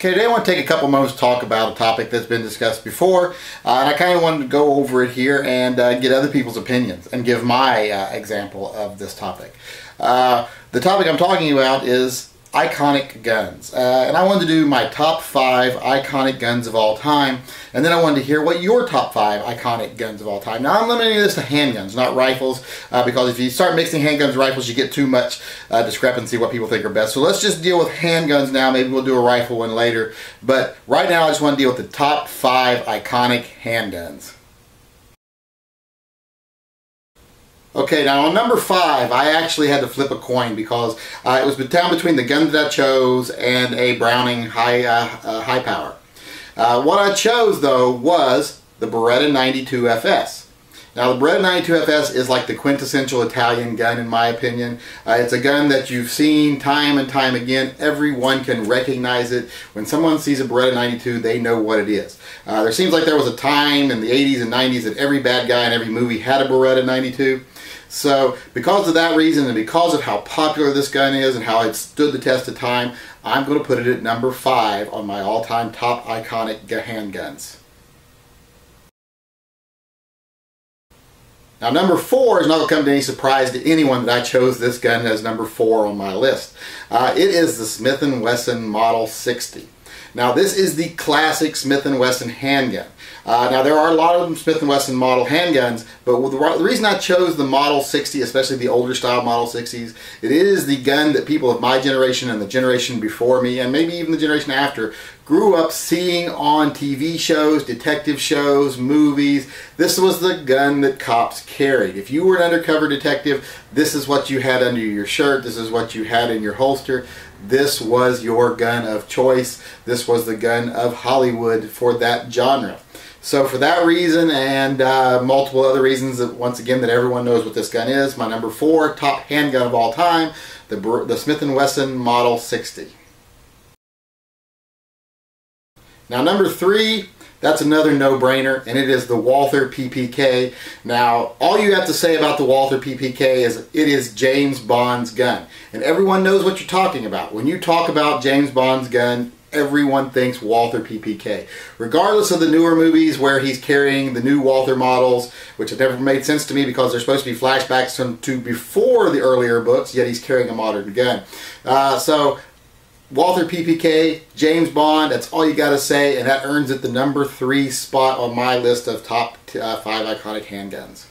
Okay, today I want to take a couple moments to talk about a topic that's been discussed before, uh, and I kind of wanted to go over it here and uh, get other people's opinions and give my uh, example of this topic. Uh, the topic I'm talking about is iconic guns. Uh, and I wanted to do my top five iconic guns of all time. And then I wanted to hear what your top five iconic guns of all time. Now I'm limiting this to handguns, not rifles, uh, because if you start mixing handguns and rifles, you get too much uh, discrepancy what people think are best. So let's just deal with handguns now. Maybe we'll do a rifle one later. But right now I just want to deal with the top five iconic handguns. Okay, now on number five, I actually had to flip a coin because uh, it was down between the gun that I chose and a Browning high, uh, uh, high power. Uh, what I chose though was the Beretta 92 FS. Now the Beretta 92 FS is like the quintessential Italian gun in my opinion. Uh, it's a gun that you've seen time and time again. Everyone can recognize it. When someone sees a Beretta 92, they know what it is. Uh, there seems like there was a time in the 80s and 90s that every bad guy in every movie had a Beretta 92. So because of that reason and because of how popular this gun is and how it stood the test of time, I'm going to put it at number five on my all-time top iconic handguns. Now number four is not going to come to any surprise to anyone that I chose this gun as number four on my list. Uh, it is the Smith & Wesson Model 60. Now this is the classic Smith & Wesson handgun. Uh, now there are a lot of Smith & Wesson model handguns, but the, reason I chose the Model 60, especially the older style Model 60s, it is the gun that people of my generation and the generation before me, and maybe even the generation after, grew up seeing on TV shows, detective shows, movies. This was the gun that cops carried. If you were an undercover detective, this is what you had under your shirt, this is what you had in your holster. This was your gun of choice. This was the gun of Hollywood for that genre. So for that reason and uh, multiple other reasons that once again that everyone knows what this gun is, my number four top handgun of all time, the, the Smith & Wesson Model 60. Now number three, that's another no-brainer, and it is the Walther PPK. Now, all you have to say about the Walther PPK is it is James Bond's gun. And everyone knows what you're talking about. When you talk about James Bond's gun, everyone thinks Walther PPK. Regardless of the newer movies where he's carrying the new Walther models, which have never made sense to me because they're supposed to be flashbacks to before the earlier books, yet he's carrying a modern gun. Uh, so Walther PPK, James Bond, that's all you got to say, and that earns it the number three spot on my list of top uh, five iconic handguns.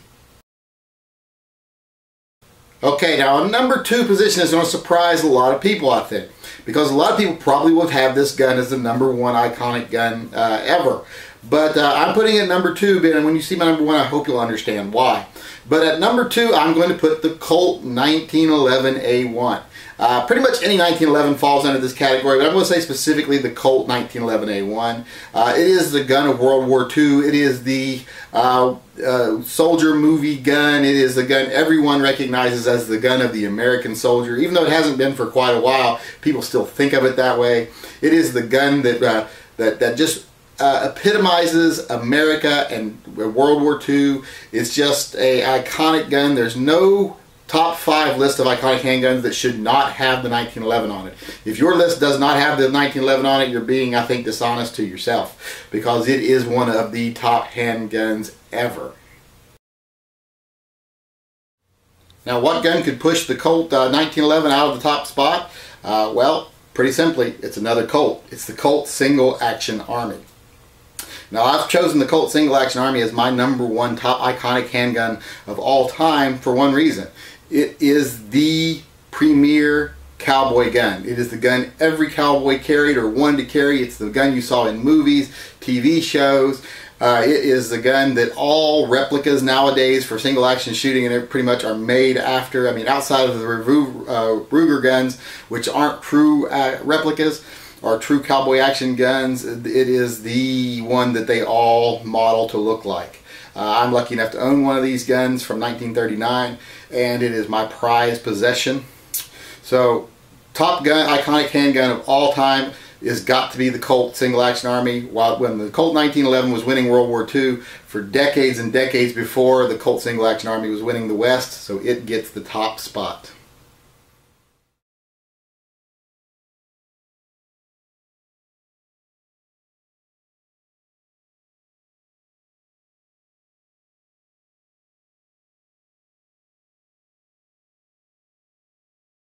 Okay, now number two position is going to surprise a lot of people, I think. Because a lot of people probably would have this gun as the number one iconic gun uh, ever. But uh, I'm putting it number two, Ben, and when you see my number one, I hope you'll understand why. But at number two, I'm going to put the Colt 1911A1. Uh, pretty much any 1911 falls under this category, but I'm going to say specifically the Colt 1911A1. Uh, it is the gun of World War II. It is the uh, uh, soldier movie gun. It is the gun everyone recognizes as the gun of the American soldier. Even though it hasn't been for quite a while, people still think of it that way. It is the gun that, uh, that, that just uh, epitomizes America and World War II. It's just a iconic gun. There's no top five list of iconic handguns that should not have the 1911 on it. If your list does not have the 1911 on it, you're being, I think, dishonest to yourself because it is one of the top handguns ever. Now, what gun could push the Colt uh, 1911 out of the top spot? Uh, well, pretty simply, it's another Colt. It's the Colt Single Action Army. Now I've chosen the Colt Single Action Army as my number one top iconic handgun of all time for one reason. It is the premier cowboy gun. It is the gun every cowboy carried or wanted to carry. It's the gun you saw in movies, TV shows. Uh, it is the gun that all replicas nowadays for single action shooting and pretty much are made after. I mean, outside of the uh, Ruger guns, which aren't true uh, replicas or true cowboy action guns, it is the one that they all model to look like. Uh, I'm lucky enough to own one of these guns from 1939 and it is my prized possession. So top gun, iconic handgun of all time is got to be the Colt Single Action Army. While when the Colt 1911 was winning World War II, for decades and decades before, the Colt Single Action Army was winning the West, so it gets the top spot.